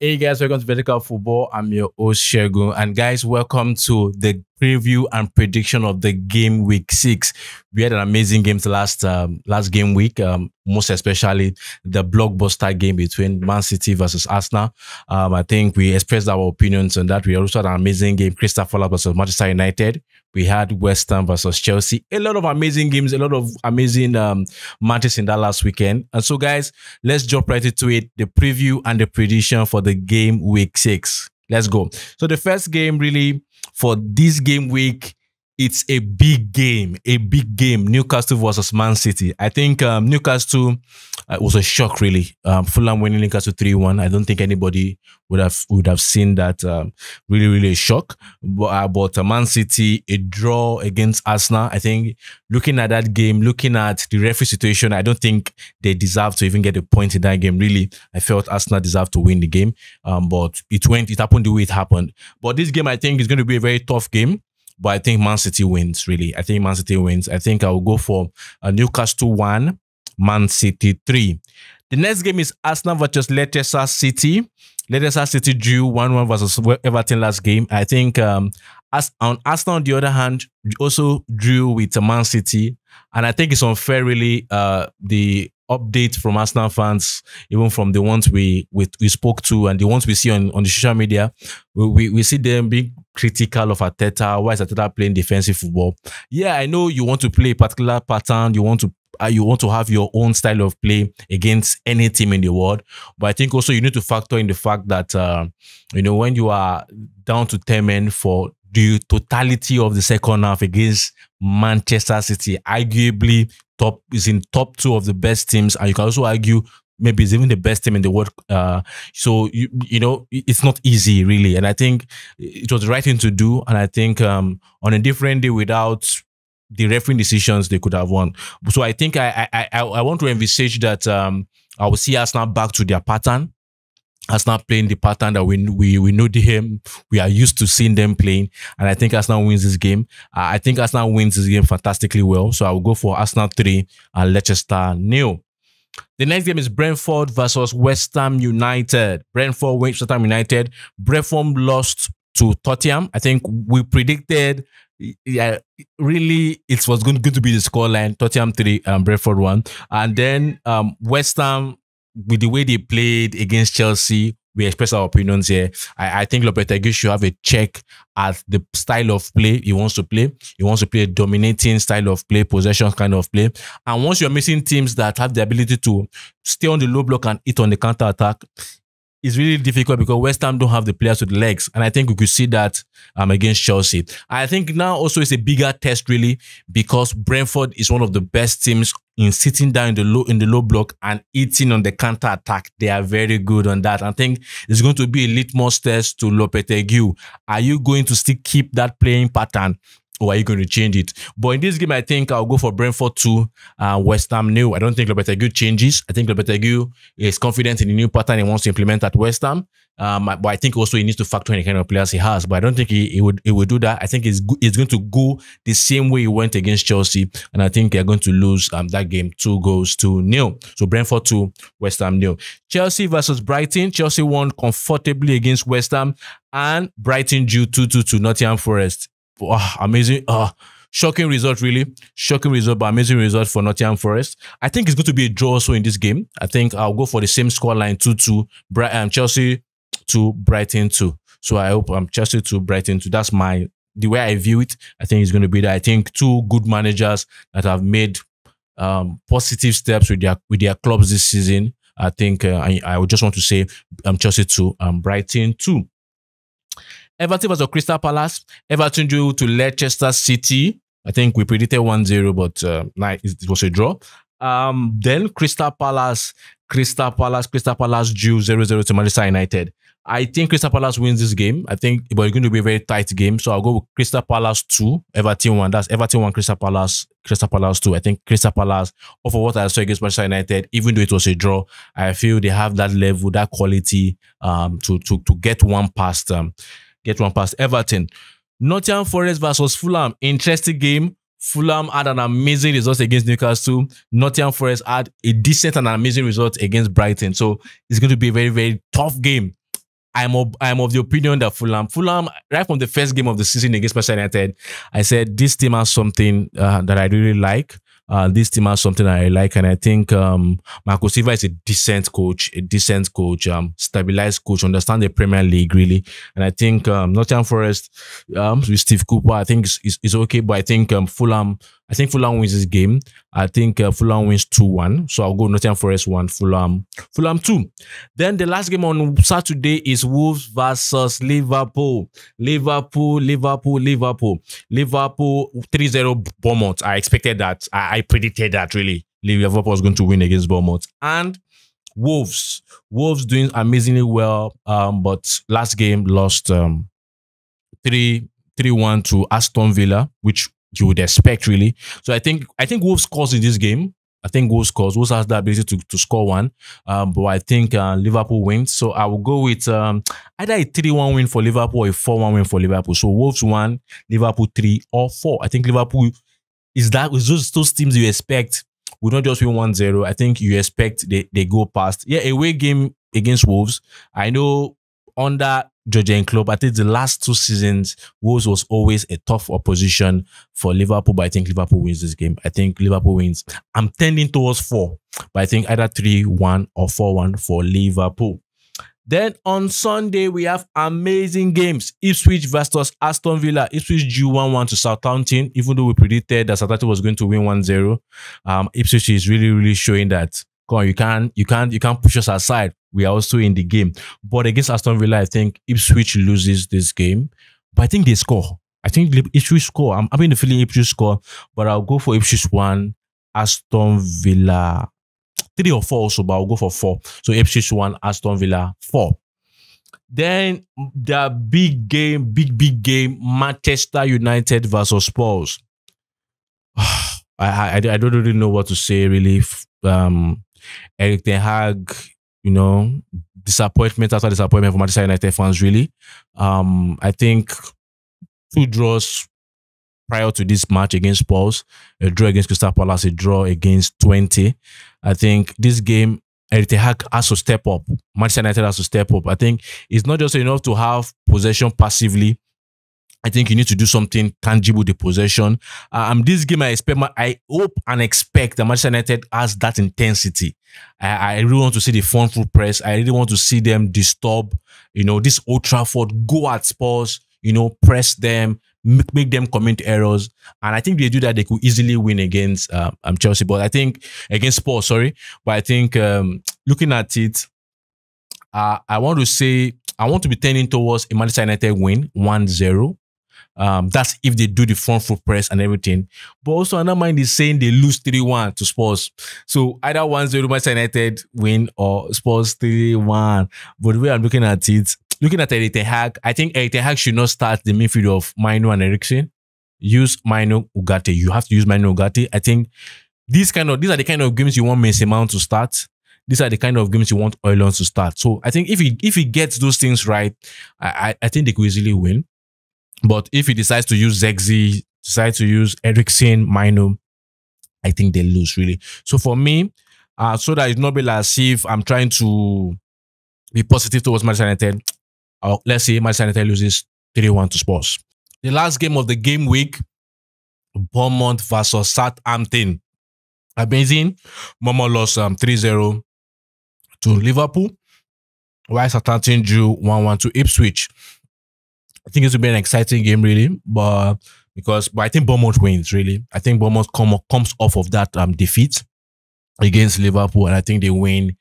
Hey guys, welcome to Vertical Football. I'm your host Shegun, and guys, welcome to the preview and prediction of the game week six. We had an amazing games last um, last game week, um, most especially the blockbuster game between Man City versus Arsenal. Um, I think we expressed our opinions on that. We also had an amazing game, Crystal Palace versus Manchester United. We had West Ham versus Chelsea. A lot of amazing games, a lot of amazing um, matches in that last weekend. And so, guys, let's jump right into it. The preview and the prediction for the game week six. Let's go. So the first game really for this game week it's a big game, a big game. Newcastle versus Man City. I think um, Newcastle uh, was a shock, really. Um, Fulham winning Newcastle three one. I don't think anybody would have would have seen that. Um, really, really a shock. But, uh, but uh, Man City a draw against Arsenal. I think looking at that game, looking at the referee situation, I don't think they deserve to even get a point in that game. Really, I felt Arsenal deserved to win the game. Um, but it went, it happened the way it happened. But this game, I think, is going to be a very tough game but I think Man City wins. Really, I think Man City wins. I think I will go for a Newcastle one, Man City three. The next game is Arsenal versus Leicester City. Leicester City drew one one versus Everton last game. I think um, as on Arsenal on the other hand also drew with Man City, and I think it's unfair really. Uh, the update from Arsenal fans, even from the ones we we, we spoke to and the ones we see on, on the social media, we, we, we see them being critical of Arteta. Why is Arteta playing defensive football? Yeah, I know you want to play a particular pattern. You want to you want to have your own style of play against any team in the world. But I think also you need to factor in the fact that uh, you know when you are down to ten men for the totality of the second half against Manchester City, arguably top is in top two of the best teams, and you can also argue maybe it's even the best team in the world. Uh, so you you know it's not easy really, and I think it was the right thing to do. And I think um, on a different day without the refereeing decisions, they could have won. So I think I I I, I want to envisage that um, I will see now back to their pattern. Arsenal playing the pattern that we we we know them. We are used to seeing them playing, and I think Arsenal wins this game. Uh, I think Arsenal wins this game fantastically well. So I will go for Arsenal three and Leicester nil. The next game is Brentford versus West Ham United. Brentford wins West Ham United. Brentford lost to Tottenham. I think we predicted yeah, really it was going, to be the scoreline Tottenham 3 and um, Brentford 1. And then um, West Ham, with the way they played against Chelsea, we express our opinions here. I, I think Lopetegui should have a check at the style of play he wants to play. He wants to play a dominating style of play, possession kind of play. And once you're missing teams that have the ability to stay on the low block and hit on the counter attack, it's really difficult because West Ham don't have the players with legs. And I think we could see that um, against Chelsea. I think now also it's a bigger test really because Brentford is one of the best teams in sitting down in the low in the low block and eating on the counter attack. They are very good on that. I think it's going to be a litmus test to Lopetegui. Are you going to still keep that playing pattern or are you going to change it? But in this game, I think I'll go for Brentford 2, uh, West Ham new. I don't think Lopetegui changes. I think Lopetegui is confident in the new pattern he wants to implement at West Ham. Um, but I think also he needs to factor in the kind of players he has. But I don't think he, he would he would do that. I think he's, he's going to go the same way he went against Chelsea. And I think they're going to lose um, that game two goals to nil. So Brentford 2, West Ham nil. Chelsea versus Brighton. Chelsea won comfortably against West Ham. And Brighton drew 2-2 to Nottingham Forest oh, amazing. Uh, shocking result, really. Shocking result, but amazing result for Nottingham Forest. I think it's going to be a draw also in this game. I think I'll go for the same scoreline 2 2. Um, Chelsea to Brighton 2. So I hope um, Chelsea to Brighton 2. That's my the way I view it. I think it's going to be that. I think two good managers that have made um, positive steps with their with their clubs this season. I think uh, I, I would just want to say um, Chelsea to um, Brighton 2. Everton was a Crystal Palace. Everton drew to Leicester City. I think we predicted 1-0, but uh, it was a draw. Um, then Crystal Palace, Crystal Palace, Crystal Palace drew 0-0 to Manchester United. I think Crystal Palace wins this game. I think but it's going to be a very tight game. So I'll go with Crystal Palace 2, Everton 1. That's Everton 1, Crystal Palace, Crystal Palace 2. I think Crystal Palace, over what I saw against Manchester United, even though it was a draw, I feel they have that level, that quality um, to, to, to get one past um, get one past Everton. Nottingham Forest versus Fulham. Interesting game. Fulham had an amazing result against Newcastle. Nottingham Forest had a decent and amazing result against Brighton. So it's going to be a very, very tough game. I'm of, I'm of the opinion that Fulham, Fulham, right from the first game of the season against Manchester United, I said this team has something uh, that I really like. Uh, this team has something I like, and I think um, Marco Silva is a decent coach, a decent coach, um, stabilized coach, understand the Premier League really, and I think um, Nottingham Forest um, with Steve Cooper, I think is, okay, but I think um, Fulham I think Fulham wins this game. I think uh, Fulham wins 2-1. So I'll go Nottingham Forest 1, Fulham, Fulham 2. Then the last game on Saturday is Wolves versus Liverpool. Liverpool, Liverpool, Liverpool. Liverpool 3-0 Bournemouth. I expected that. I predicted that really. Liverpool was going to win against Bournemouth. And Wolves. Wolves doing amazingly well. Um, but last game lost um 3 3-1 to Aston Villa, which you would expect, really. So I think I think Wolves scores in this game. I think Wolves scores. Wolves has the ability to, to score one, um, but I think uh, Liverpool wins. So I will go with um, either a 3-1 win for Liverpool or a 4-1 win for Liverpool. So Wolves 1, Liverpool 3 or 4. I think Liverpool is that with those, those teams you expect will not just win 1-0. I think you expect they, they go past. Yeah, away game against Wolves. I know under Jurgen Klopp, I think the last two seasons, Wolves was always a tough opposition for Liverpool, but I think Liverpool wins this game. I think Liverpool wins. I'm tending towards four, but I think either 3 1 or 4 1 for Liverpool. Then on Sunday, we have amazing games. Ipswich versus Aston Villa. Ipswich drew 1 1 to Southampton, even though we predicted that Southampton was going to win 1 0. Um, Ipswich is really, really showing that come on, you can't, you can't, you can't push us aside. We are also in the game. But against Aston Villa, I think Ipswich loses this game. But I think they score. I think Ipswich score. I'm having the feeling Ipswich score, but I'll go for Ipswich one, Aston Villa three or four also, but I'll go for four. So Ipswich one, Aston Villa four. Then the big game, big big game, Manchester United versus Spurs. I, I I don't really know what to say really. Um, Erik Ten Hag, you know, disappointment after disappointment for Manchester United fans, really. Um, I think two draws prior to this match against Spurs, a draw against Crystal Palace, a draw against Twente. I think this game, Erik Hag has to step up. Manchester United has to step up. I think it's not just enough to have possession passively. I think you need to do something tangible with the possession. Um, this game, I expect, I hope and expect that Manchester United has that intensity. I, I really want to see the front foot press. I really want to see them disturb, you know, this Old Trafford, go at Spurs, you know, press them, make, make them commit errors. And I think they do that, they could easily win against um, Chelsea. But I think against Spurs, sorry. But I think um, looking at it, uh, I want to say I want to be turning towards a Manchester United win 1-0. Um, that's if they do the front foot press and everything. But also, another mind is saying they lose 3 1 to Spurs. So either 1 0 Manchester United win or Spurs 3 1. But the way I'm looking at it, looking at Ten Hag, I think Ten Hag should not start the midfield of Mainoo and Eriksen. Use Mainoo Ugarte. You have to use Mainoo Ugarte. I think these kind of these are the kind of games you want Mason Mount to start. These are the kind of games you want Højlund to start. So I think if he if he gets those things right, I I, I think they could easily win. But if he decides to use Zexi, decides to use Eriksen, Mainoo, I think they lose really. So for me, uh, so that it's not be like as if I'm trying to be positive towards Manchester United. Or let's say Manchester United loses 3-1 to Spurs. The last game of the game week, Bournemouth versus Southampton. Amazing. Bournemouth lost um, 3-0 to Liverpool. While Southampton drew 1-1 to Ipswich. I think it will be an exciting game, really. But because, but I think Bournemouth wins, really. I think Bournemouth come, comes off of that um, defeat against Liverpool, and I think they win.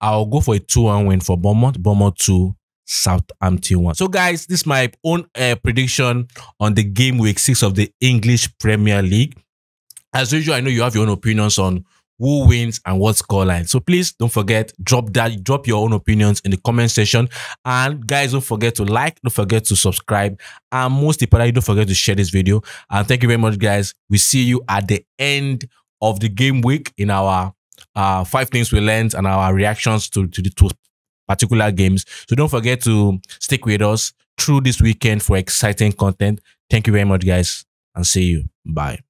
I'll go for a 2 1 win for Bournemouth. Bournemouth 2, Southampton 1. So, guys, this is my own uh, prediction on the game week 6 of the English Premier League. As usual, I know you have your own opinions on who wins and what scoreline. So please don't forget, drop that, drop your own opinions in the comment section. And guys, don't forget to like, don't forget to subscribe, and most importantly, don't forget to share this video. And thank you very much, guys. We see you at the end of the game week in our uh, five things we learned and our reactions to, to the two particular games. So don't forget to stick with us through this weekend for exciting content. Thank you very much, guys, and see you. Bye.